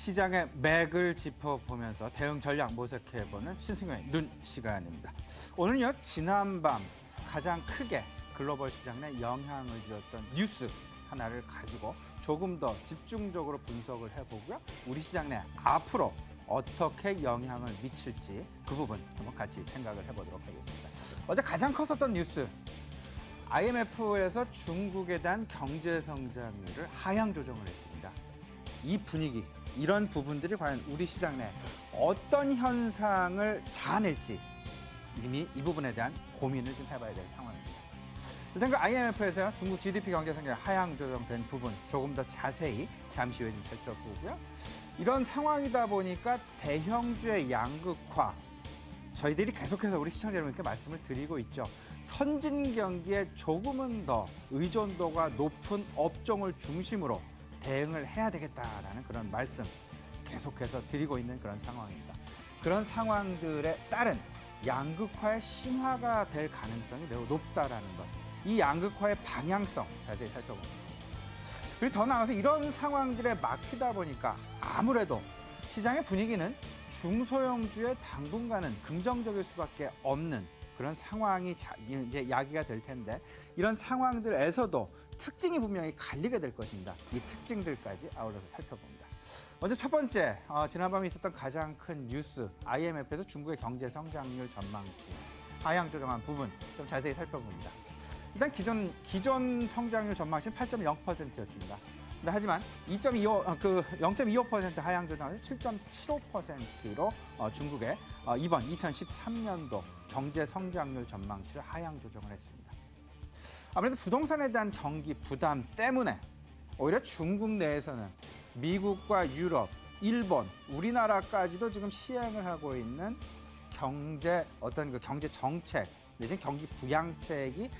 시장의 맥을 짚어보면서 대응 전략 모색해보는 신승용의 눈 시간입니다. 오늘은요 지난밤 가장 크게 글로벌 시장 내 영향을 주었던 뉴스 하나를 가지고 조금 더 집중적으로 분석을 해보고요. 우리 시장 내 앞으로 어떻게 영향을 미칠지 그 부분 한번 같이 생각을 해보도록 하겠습니다. 어제 가장 컸었던 뉴스 IMF에서 중국에 대한 경제 성장률을 하향 조정을 했습니다. 이 분위기, 이런 부분들이 과연 우리 시장 내 어떤 현상을 자아낼지 이미 이 부분에 대한 고민을 좀 해봐야 될 상황입니다. 일단 그 IMF에서 중국 GDP 경제 성장 하향 조정된 부분 조금 더 자세히 잠시 후에 좀 살펴보고요. 이런 상황이다 보니까 대형주의 양극화 저희들이 계속해서 우리 시청자 여러분께 말씀을 드리고 있죠. 선진 경기에 조금은 더 의존도가 높은 업종을 중심으로 대응을 해야 되겠다라는 그런 말씀 계속해서 드리고 있는 그런 상황입니다. 그런 상황들에 따른 양극화의 심화가 될 가능성이 매우 높다라는 것. 이 양극화의 방향성 자세히 살펴봅니다. 그리고 더 나아가서 이런 상황들에 막히다 보니까 아무래도 시장의 분위기는 중소형주의 당분간은 긍정적일 수밖에 없는 그런 상황이 자, 이제 야기가 될 텐데 이런 상황들에서도 특징이 분명히 갈리게 될 것입니다. 이 특징들까지 아울러서 살펴봅니다. 먼저 첫 번째, 어, 지난밤에 있었던 가장 큰 뉴스, IMF에서 중국의 경제 성장률 전망치 하향 조정한 부분 좀 자세히 살펴봅니다. 일단 기존 기존 성장률 전망치는 8.0%였습니다. 근데 하지만 2.25, 그 0.25% 하향 조정해서 7.75%로 어, 중국의 어, 이번 2013년도 경제 성장률 전망치를 하향 조정을 했습니다. 아무래도 부동산에 대한 경기 부담 때문에 오히려 중국 내에서는 미국과 유럽, 일본, 우리나라까지도 지금 시행을 하고 있는 경제 어떤 그 경제 정책 내지 경기 부양책이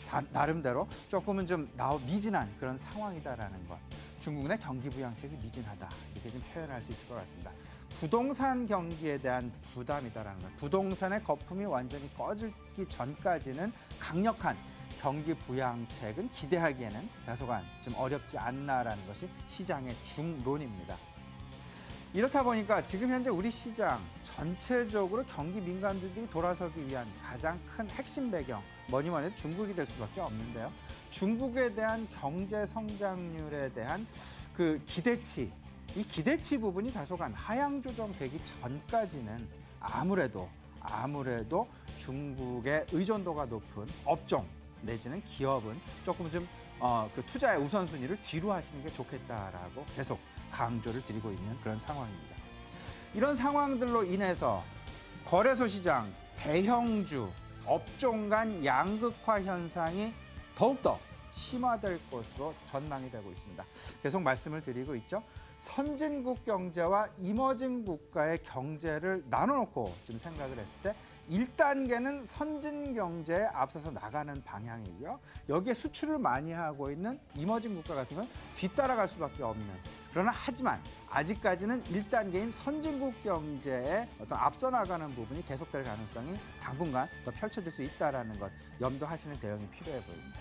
사, 나름대로 조금은 좀 나오 미진한 그런 상황이다라는 것. 중국 내 경기 부양책이 미진하다 이렇게 좀 표현할 수 있을 것 같습니다. 부동산 경기에 대한 부담이다라는 것. 부동산의 거품이 완전히 꺼지기 전까지는 강력한 경기 부양책은 기대하기에는 다소간 좀 어렵지 않나라는 것이 시장의 중론입니다. 이렇다 보니까 지금 현재 우리 시장 전체적으로 경기 민감주들이 돌아서기 위한 가장 큰 핵심 배경 뭐니 뭐니 해도 중국이 될 수밖에 없는데요. 중국에 대한 경제 성장률에 대한 그 기대치 이 기대치 부분이 다소간 하향 조정되기 전까지는 아무래도 아무래도 중국의 의존도가 높은 업종 내지는 기업은 조금 좀 어, 그 투자의 우선순위를 뒤로 하시는 게 좋겠다라고 계속 강조를 드리고 있는 그런 상황입니다. 이런 상황들로 인해서 거래소 시장, 대형주, 업종 간 양극화 현상이 더욱더 심화될 것으로 전망이 되고 있습니다. 계속 말씀을 드리고 있죠. 선진국 경제와 이머징 국가의 경제를 나눠놓고 좀 생각을 했을 때 1단계는 선진 경제에 앞서서 나가는 방향이고요. 여기에 수출을 많이 하고 있는 이머징 국가 같은 건 뒤따라갈 수밖에 없는 그러나 하지만 아직까지는 1단계인 선진국 경제에 어떤 앞서 나가는 부분이 계속될 가능성이 당분간 더 펼쳐질 수 있다는 것 염두하시는 대응이 필요해 보입니다.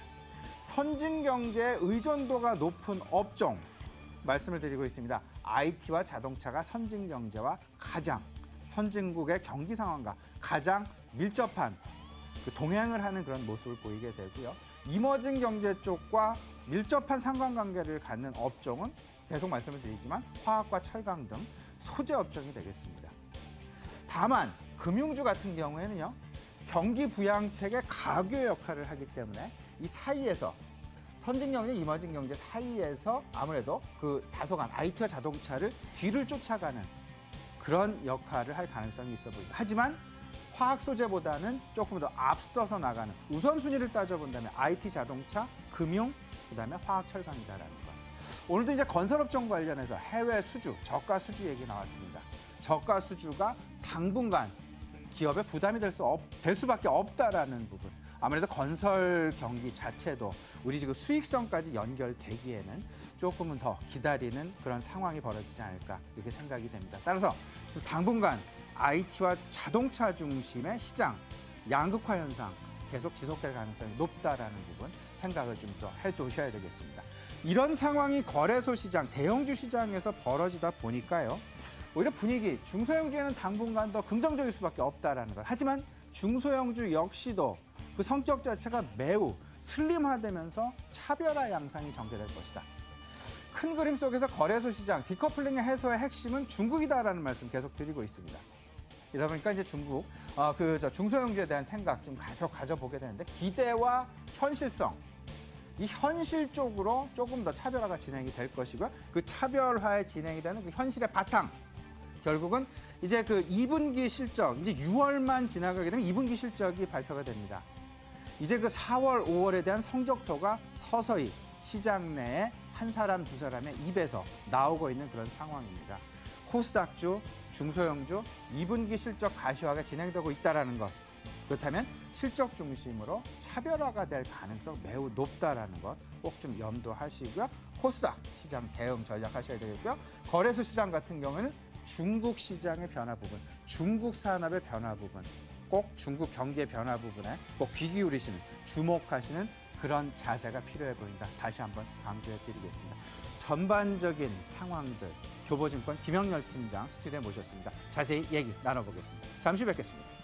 선진 경제의 의존도가 높은 업종 말씀을 드리고 있습니다. IT와 자동차가 선진 경제와 가장 선진국의 경기 상황과 가장 밀접한 그 동행을 하는 그런 모습을 보이게 되고요. 이머징 경제 쪽과 밀접한 상관관계를 갖는 업종은 계속 말씀을 드리지만 화학과 철강 등 소재 업종이 되겠습니다. 다만 금융주 같은 경우에는요. 경기 부양책의 가교 역할을 하기 때문에 이 사이에서 선진 경제, 이머징 경제 사이에서 아무래도 그 다소간 IT와 자동차를 뒤를 쫓아가는 그런 역할을 할 가능성이 있어 보입니다. 하지만 화학 소재보다는 조금 더 앞서서 나가는 우선순위를 따져본다면 IT 자동차, 금융, 그다음에 화학 철강이다라는 것. 오늘도 이제 건설업종 관련해서 해외 수주, 저가 수주 얘기 나왔습니다. 저가 수주가 당분간 기업에 부담이 될, 수 없, 될 수밖에 없다라는 부분. 아무래도 건설 경기 자체도 우리 지금 수익성까지 연결되기에는 조금은 더 기다리는 그런 상황이 벌어지지 않을까 이렇게 생각이 됩니다. 따라서 당분간 IT와 자동차 중심의 시장 양극화 현상 계속 지속될 가능성이 높다라는 부분 생각을 좀 더 해두셔야 되겠습니다. 이런 상황이 거래소 시장, 대형주 시장에서 벌어지다 보니까요. 오히려 분위기, 중소형주에는 당분간 더 긍정적일 수밖에 없다라는 것. 하지만 중소형주 역시도 그 성격 자체가 매우 슬림화되면서 차별화 양상이 전개될 것이다. 큰 그림 속에서 거래소 시장 디커플링의 해소의 핵심은 중국이다라는 말씀 계속 드리고 있습니다. 이러다 보니까 이제 중국 어, 그저 중소형주에 대한 생각 좀 계속 가져보게 되는데 기대와 현실성 이 현실 쪽으로 조금 더 차별화가 진행이 될 것이고요. 그 차별화에 진행이 되는 그 현실의 바탕 결국은 이제 그 2분기 실적 이제 6월만 지나가게 되면 2분기 실적이 발표가 됩니다. 이제 그 4월, 5월에 대한 성적표가 서서히 시장 내에 한 사람, 두 사람의 입에서 나오고 있는 그런 상황입니다. 코스닥주, 중소형주 2분기 실적 가시화가 진행되고 있다라는 것. 그렇다면 실적 중심으로 차별화가 될 가능성 매우 높다라는 것 꼭 좀 염두하시고요. 코스닥 시장 대응 전략하셔야 되겠고요. 거래소 시장 같은 경우에는 중국 시장의 변화 부분, 중국 산업의 변화 부분, 꼭 중국 경제 변화 부분에 꼭 귀 기울이시는 주목하시는 그런 자세가 필요해 보인다. 다시 한번 강조해 드리겠습니다. 전반적인 상황들 교보증권 김영렬 팀장 스튜디오에 모셨습니다. 자세히 얘기 나눠보겠습니다. 잠시 뵙겠습니다.